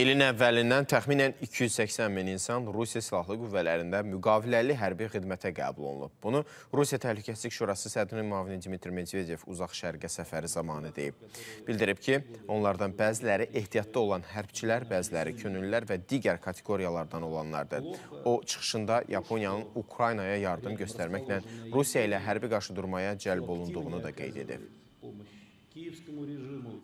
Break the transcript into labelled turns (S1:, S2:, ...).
S1: İlin əvvəlindən təxminən 280 min insan Rusiya Silahlı Qüvvələrində müqaviləli hərbi xidmətə qəbul olunub. Bunu Rusiya Təhlükəsizlik Şurası sədrinin mavini Dmitri Medvedev uzaq şərqə səfəri zamanı deyib. Bildirib ki, onlardan bəziləri ehtiyatda olan hərbçilər, bəziləri könüllülər və digər kateqoriyalardan olanlardır. O, çıxışında Yaponiyanın Ukraynaya yardım göstərməklə Rusiya ilə hərbi qarşıdurmaya cəlb olunduğunu da qeyd edib.
S2: помощь киевскому режиму